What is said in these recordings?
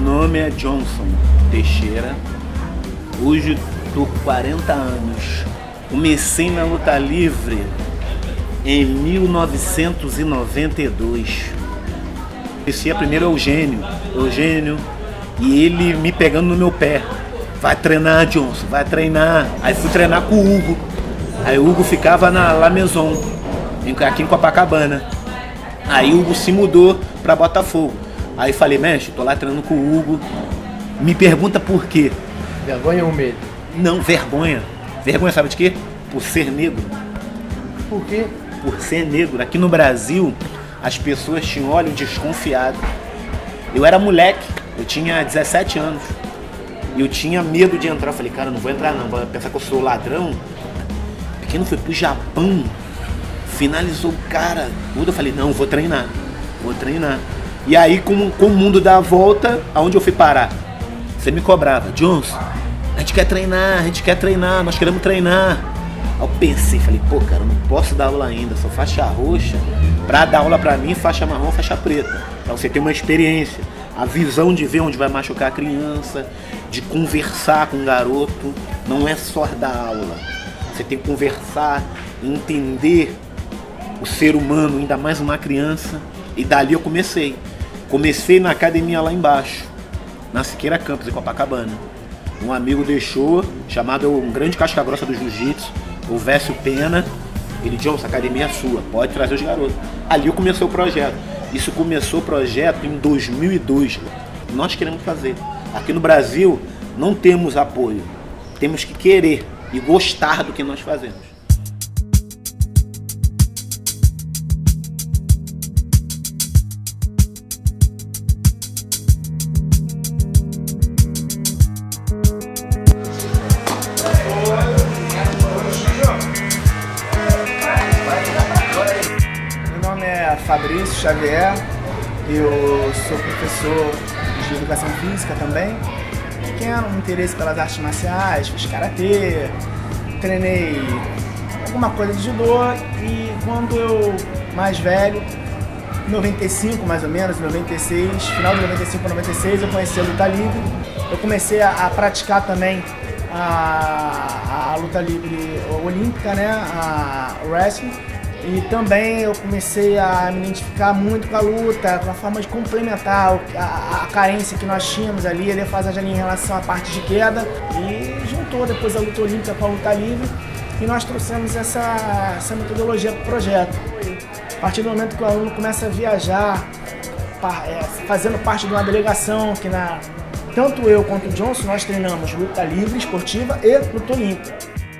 nome é Johnson Teixeira. Hoje tô com 40 anos. Comecei na luta livre em 1992. Conheci a primeiro Eugênio, Eugênio, e ele me pegando no meu pé. Vai treinar, Johnson, vai treinar. Aí fui treinar com o Hugo. Aí o Hugo ficava na La Maison, aqui em Copacabana. Aí o Hugo se mudou para Botafogo. Aí falei, mestre, tô lá treinando com o Hugo. Me pergunta por quê. Vergonha ou medo? Não, vergonha. Vergonha, sabe de quê? Por ser negro. Por quê? Por ser negro. Aqui no Brasil, as pessoas tinham olho desconfiado. Eu era moleque, eu tinha 17 anos. E eu tinha medo de entrar. Eu falei, cara, não vou entrar não, vou pensar que eu sou ladrão. O pequeno foi pro Japão, finalizou o cara tudo. Eu falei, não, vou treinar, vou treinar. E aí, com, com o mundo dá a volta, aonde eu fui parar? Você me cobrava, Johnson, a gente quer treinar, a gente quer treinar, nós queremos treinar. Aí eu pensei, falei, pô, cara, não posso dar aula ainda, sou faixa roxa. Pra dar aula pra mim, faixa marrom, faixa preta. Pra você ter uma experiência, a visão de ver onde vai machucar a criança, de conversar com o garoto. Não é só dar aula. Você tem que conversar, entender o ser humano, ainda mais uma criança. E dali eu comecei. Comecei na academia lá embaixo, na Siqueira Campos, em Copacabana. Um amigo deixou, chamado um grande casca grossa do jiu-jitsu, o Vécio Pena. Ele, John, essa academia é sua, pode trazer os garotos. Ali comecei o projeto. Isso começou o projeto em 2002. Nós queremos fazer. Aqui no Brasil não temos apoio. Temos que querer e gostar do que nós fazemos. Fabrício Xavier, eu sou professor de educação física também. Pequeno interesse pelas artes marciais, fiz karatê, treinei alguma coisa de judô e quando eu mais velho, 95 mais ou menos, 96, final de 95 para 96, eu conheci a luta livre. Eu comecei a, a praticar também a, a, luta livre olímpica, né, a wrestling e também eu comecei a me identificar muito com a luta, com a forma de complementar a, a carência que nós tínhamos ali, a defasagem em relação à parte de queda. E juntou depois a luta olímpica com a luta livre e nós trouxemos essa, essa metodologia para o projeto. A partir do momento que o aluno começa a viajar, é, fazendo parte de uma delegação que na, tanto eu quanto o Johnson nós treinamos luta livre, esportiva e luta olímpica.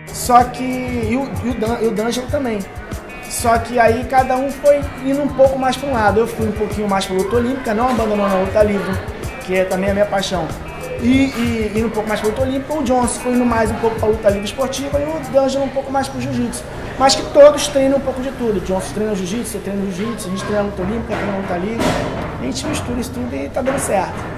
Só que. E o, e o, Dan, e o D'Angelo também. Só que aí cada um foi indo um pouco mais para um lado. Eu fui um pouquinho mais para luta olímpica, não abandonando a luta livre, que é também a minha paixão. E, e indo um pouco mais para luta olímpica, o Johnson foi indo mais um pouco para luta livre esportiva e o D'Angelo um pouco mais para jiu-jitsu. Mas que todos treinam um pouco de tudo. O Johnson treina jiu-jitsu, eu treino jiu-jitsu, a gente treina luta olímpica, treina luta livre. A gente mistura isso tudo e tá dando certo.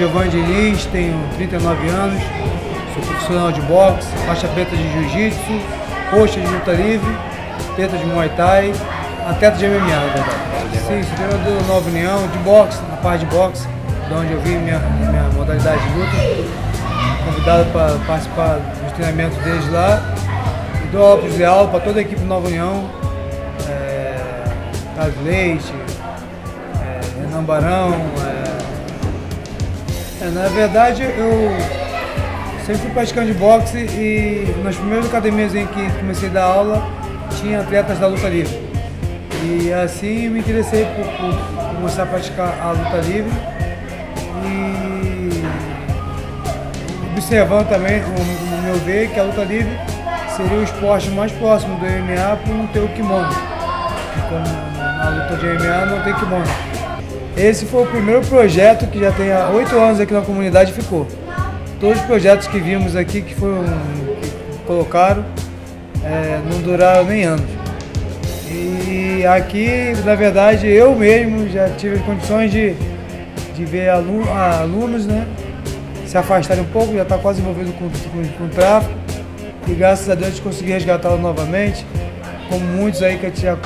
Giovanni Diniz, tenho 39 anos, sou profissional de boxe, faixa preta de jiu-jitsu, roxa de luta livre, preta de muay thai, atleta de MMA. Sim, sou treinador da Nova União, de boxe, na parte de boxe, de onde eu vi minha, minha modalidade de luta. Convidado para participar dos treinamentos deles lá. E dou para aula para toda a equipe Nova União, é, Leite, é, Renan Barão, é, é, na verdade, eu sempre fui praticante de boxe e nas primeiras academias em que comecei a dar aula, tinha atletas da luta livre. E assim me interessei por, por começar a praticar a luta livre e observando também, no meu ver, que a luta livre seria o esporte mais próximo do MMA por não ter o kimono. Como na luta de MMA não tem kimono. Esse foi o primeiro projeto que já tem há oito anos aqui na comunidade ficou. todos os projetos que vimos aqui que foram que colocaram é, não duraram nem anos. E aqui, na verdade, eu mesmo já tive condições de, de ver alunos, né, se afastarem um pouco, já está quase envolvido com, com, com tráfico. E graças a Deus consegui resgatá-lo novamente, como muitos aí que eu tinha